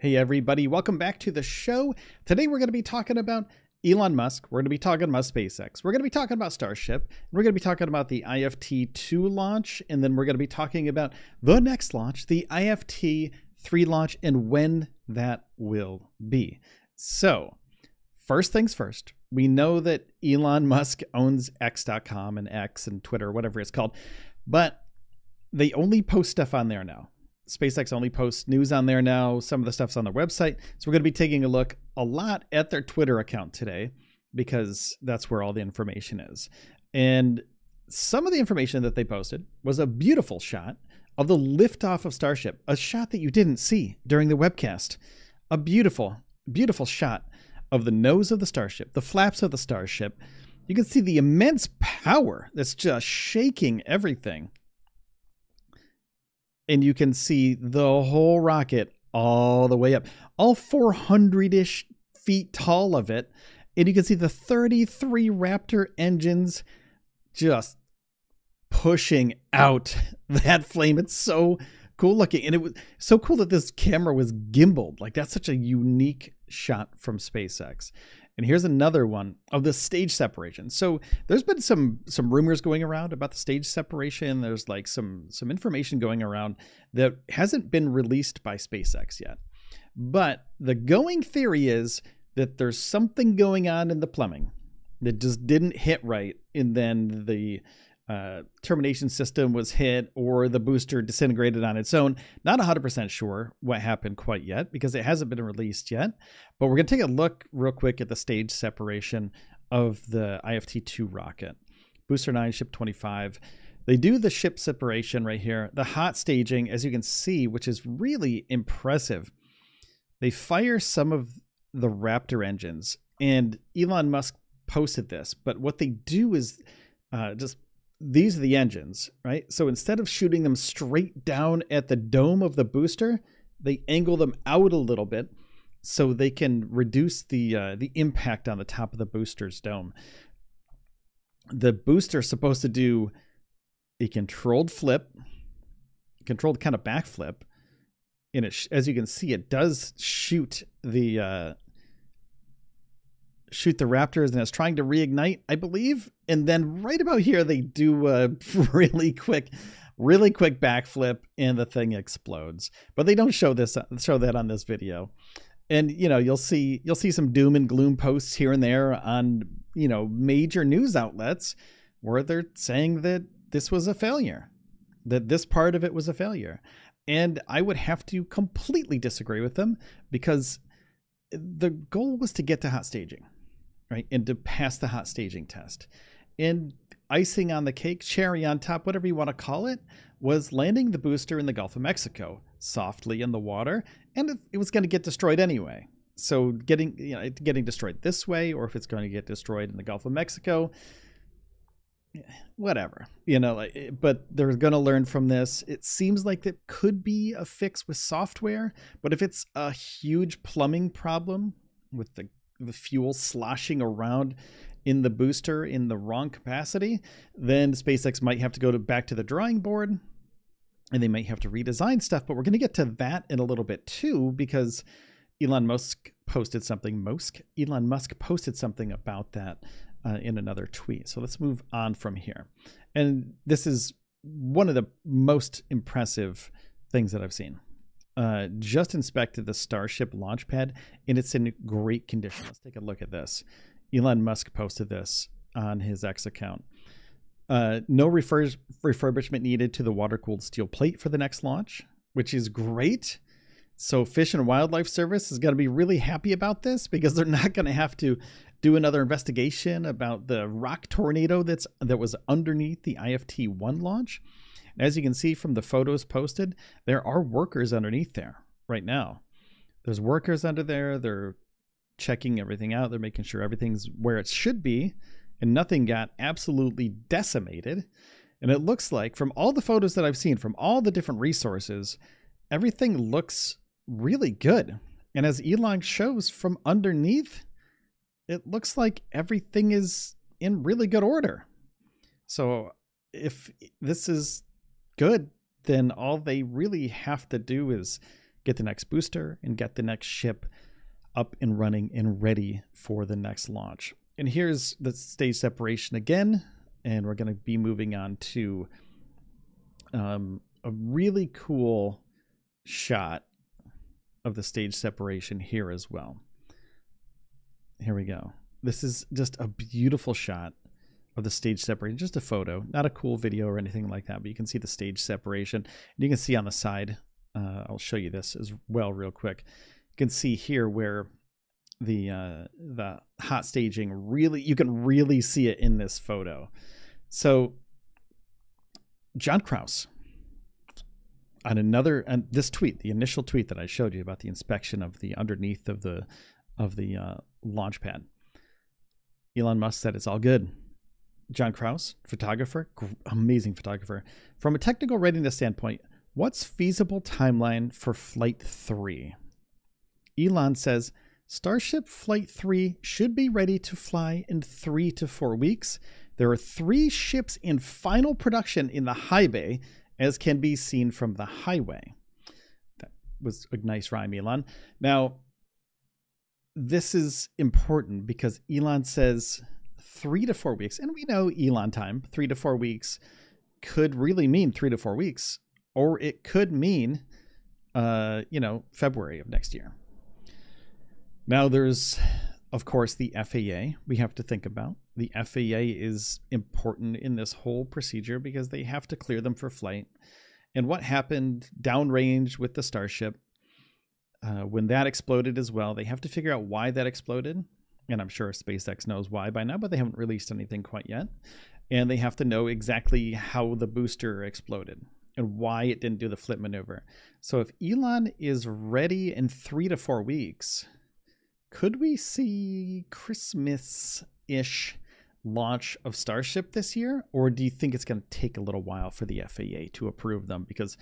Hey, everybody, welcome back to the show. Today, we're going to be talking about Elon Musk. We're going to be talking about SpaceX. We're going to be talking about Starship. We're going to be talking about the IFT 2 launch. And then we're going to be talking about the next launch, the IFT 3 launch, and when that will be. So, first things first, we know that Elon Musk owns X.com and X and Twitter, whatever it's called, but they only post stuff on there now. SpaceX only posts news on there now. Some of the stuff's on their website. So we're going to be taking a look a lot at their Twitter account today because that's where all the information is. And some of the information that they posted was a beautiful shot of the liftoff of Starship, a shot that you didn't see during the webcast. A beautiful, beautiful shot of the nose of the Starship, the flaps of the Starship. You can see the immense power that's just shaking everything and you can see the whole rocket all the way up, all 400 ish feet tall of it. And you can see the 33 Raptor engines just pushing out that flame. It's so cool looking. And it was so cool that this camera was gimbaled. Like, that's such a unique shot from SpaceX. And here's another one of the stage separation. So there's been some some rumors going around about the stage separation. There's like some some information going around that hasn't been released by SpaceX yet. But the going theory is that there's something going on in the plumbing that just didn't hit right and then the uh, termination system was hit or the booster disintegrated on its own. Not 100% sure what happened quite yet because it hasn't been released yet. But we're going to take a look real quick at the stage separation of the IFT 2 rocket. Booster 9, ship 25. They do the ship separation right here. The hot staging, as you can see, which is really impressive. They fire some of the Raptor engines, and Elon Musk posted this. But what they do is uh, just these are the engines, right? So instead of shooting them straight down at the dome of the booster, they angle them out a little bit so they can reduce the uh, the impact on the top of the booster's dome. The booster is supposed to do a controlled flip, controlled kind of backflip, and it as you can see, it does shoot the uh, shoot the raptors and it's trying to reignite, I believe. And then right about here, they do a really quick, really quick backflip and the thing explodes. But they don't show this, show that on this video. And you know, you'll see you'll see some doom and gloom posts here and there on you know major news outlets where they're saying that this was a failure, that this part of it was a failure. And I would have to completely disagree with them because the goal was to get to hot staging right? And to pass the hot staging test. And icing on the cake, cherry on top, whatever you want to call it, was landing the booster in the Gulf of Mexico softly in the water, and it was going to get destroyed anyway. So getting you know getting destroyed this way, or if it's going to get destroyed in the Gulf of Mexico, whatever you know like eh, but they're going to learn from this it seems like it could be a fix with software but if it's a huge plumbing problem with the the fuel sloshing around in the booster in the wrong capacity, then SpaceX might have to go to back to the drawing board and they might have to redesign stuff. But we're going to get to that in a little bit too, because Elon Musk posted something. Musk Elon Musk posted something about that uh, in another tweet. So let's move on from here. And this is one of the most impressive things that I've seen uh, just inspected the Starship launch pad and it's in great condition. Let's take a look at this. Elon Musk posted this on his X account. Uh, no refurb- refurbishment needed to the water cooled steel plate for the next launch, which is great. So, Fish and Wildlife Service is going to be really happy about this because they're not going to have to do another investigation about the rock tornado that's that was underneath the IFT one launch. As you can see from the photos posted, there are workers underneath there right now. There's workers under there. They're checking everything out. They're making sure everything's where it should be and nothing got absolutely decimated. And it looks like, from all the photos that I've seen, from all the different resources, everything looks really good. And as Elon shows from underneath, it looks like everything is in really good order. So if this is good, then all they really have to do is get the next booster, and get the next ship up and running and ready for the next launch. And here's the stage separation again, and we're going to be moving on to um, a really cool shot of the stage separation here as well. Here we go. This is just a beautiful shot of the stage separation, just a photo, not a cool video or anything like that, but you can see the stage separation. And you can see on the side, uh, I'll show you this as well real quick. You can see here where the uh, the hot staging really, you can really see it in this photo. So John Kraus on another and this tweet, the initial tweet that I showed you about the inspection of the underneath of the of the uh, launch pad. Elon Musk said it's all good. John Kraus, photographer, amazing photographer. From a technical readiness standpoint, what's feasible timeline for Flight 3? Elon says Starship Flight 3 should be ready to fly in three to four weeks. There are three ships in final production in the high bay, as can be seen from the highway. That was a nice rhyme, Elon. Now, this is important because Elon says three to four weeks, and we know Elon time, three to four weeks could really mean three to four weeks, or it could mean, uh, you know, February of next year. Now, there's, of course, the FAA we have to think about. The FAA is important in this whole procedure because they have to clear them for flight. And what happened downrange with the Starship uh, when that exploded as well, they have to figure out why that exploded. And I'm sure SpaceX knows why by now, but they haven't released anything quite yet. And they have to know exactly how the booster exploded and why it didn't do the flip maneuver. So if Elon is ready in three to four weeks, could we see Christmas ish launch of Starship this year? Or do you think it's going to take a little while for the FAA to approve them? Because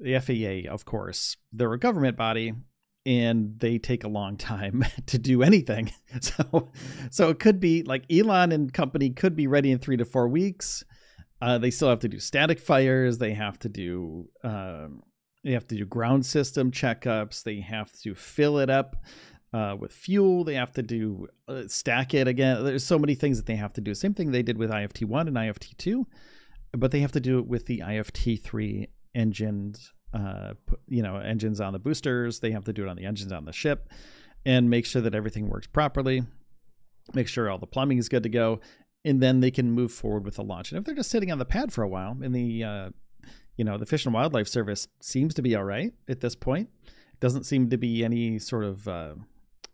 the FAA, of course, they're a government body and they take a long time to do anything. So, so it could be like Elon and company could be ready in three to four weeks. Uh, they still have to do static fires. They have to do um, they have to do ground system checkups. They have to fill it up uh, with fuel. They have to do uh, stack it again. There's so many things that they have to do. Same thing they did with IFT one and IFT two, but they have to do it with the IFT three engines uh, you know engines on the boosters. They have to do it on the engines on the ship and make sure that everything works properly make sure all the plumbing is good to go and then they can move forward with the launch. And if they're just sitting on the pad for a while and the uh, you know the fish and wildlife service seems to be all right at this point. It doesn't seem to be any sort of uh,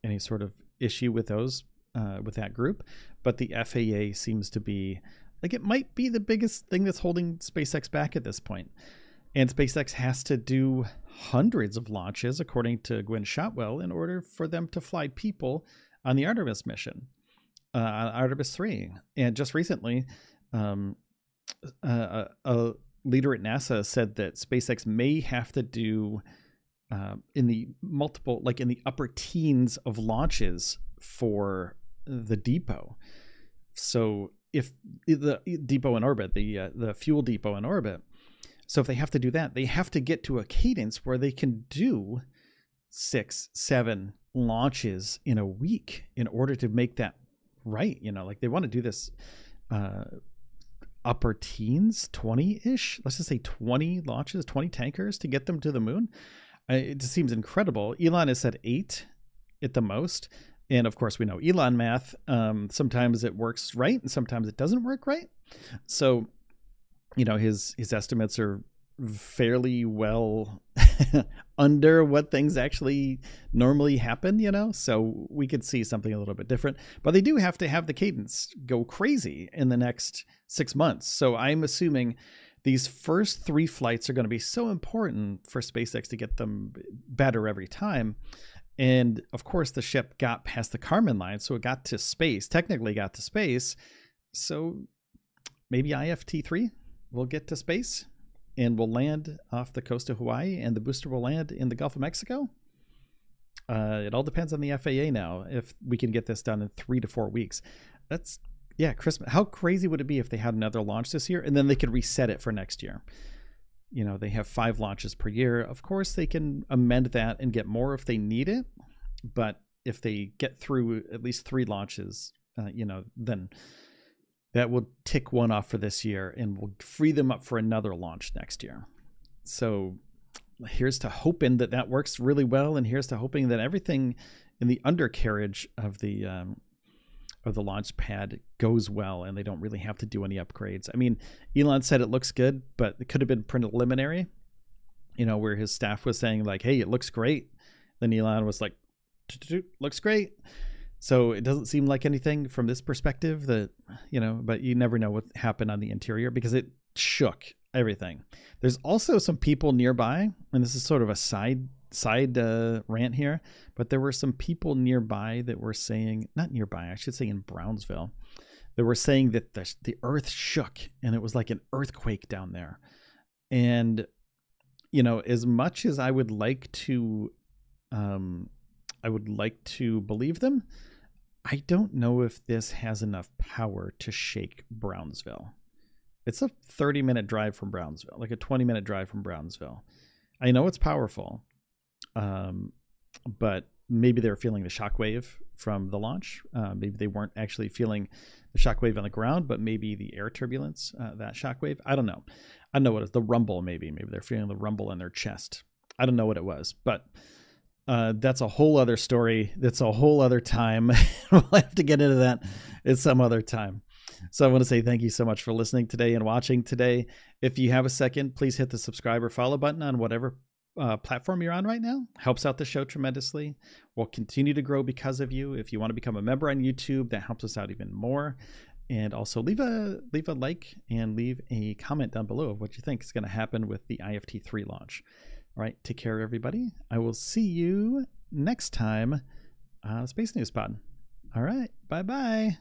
any sort of issue with those uh, with that group but the faa seems to be like it might be the biggest thing that's holding spacex back at this point and SpaceX has to do hundreds of launches, according to Gwynne Shotwell, in order for them to fly people on the Artemis mission, uh, on Artemis 3. And just recently, um, uh, a leader at NASA said that SpaceX may have to do uh, in the multiple, like in the upper teens of launches for the depot. So if the depot in orbit, the uh, the fuel depot in orbit, so if they have to do that, they have to get to a cadence where they can do six, seven launches in a week in order to make that right. You know, like they want to do this uh, upper teens, 20 ish, let's just say 20 launches, 20 tankers to get them to the moon. It just seems incredible. Elon has said eight at the most. And of course, we know Elon math. Um, sometimes it works right and sometimes it doesn't work right. So you know his his estimates are fairly well under what things actually normally happen, you know? So we could see something a little bit different. But they do have to have the cadence go crazy in the next six months. So I'm assuming these first three flights are going to be so important for SpaceX to get them better every time. And of course, the ship got past the Kármán line, so it got to space, technically got to space. So maybe IFT3? we'll get to space and we'll land off the coast of Hawaii, and the booster will land in the Gulf of Mexico. Uh, it all depends on the FAA now if we can get this done in three to four weeks. That's yeah, Christmas. How crazy would it be if they had another launch this year and then they could reset it for next year? You know, they have five launches per year. Of course, they can amend that and get more if they need it. But if they get through at least three launches, uh, you know, then that will tick one off for this year and will free them up for another launch next year so here's to hoping that that works really well and here's to hoping that everything in the undercarriage of the um, of the launch pad goes well and they don't really have to do any upgrades. I mean, Elon said it looks good, but it could have been preliminary, you know, where his staff was saying, like, hey, it looks great. Then Elon was like, looks great. So it doesn't seem like anything from this perspective that, you know, but you never know what happened on the interior because it shook everything. There's also some people nearby, and this is sort of a side side uh, rant here, but there were some people nearby that were saying, not nearby, I should say in Brownsville, that were saying that the, the earth shook and it was like an earthquake down there. And, you know, as much as I would like to, um, I would like to believe them, I don't know if this has enough power to shake Brownsville. It's a 30 minute drive from Brownsville, like a 20 minute drive from Brownsville. I know it's powerful, um, but maybe they're feeling the shockwave from the launch. Uh, maybe they weren't actually feeling the shockwave on the ground, but maybe the air turbulence, uh, that shockwave. I don't know. I don't know what it's the rumble. Maybe maybe they're feeling the rumble in their chest. I don't know what it was, but uh, that's a whole other story. That's a whole other time. we'll have to get into that at some other time. So I want to say thank you so much for listening today and watching today. If you have a second, please hit the subscribe or follow button on whatever uh, platform you're on right now. Helps out the show tremendously. We'll continue to grow because of you. If you want to become a member on YouTube, that helps us out even more. And also leave a leave a like and leave a comment down below of what you think is going to happen with the IFT3 launch. All right, take care, everybody. I will see you next time on Space News Pod. All right, bye bye.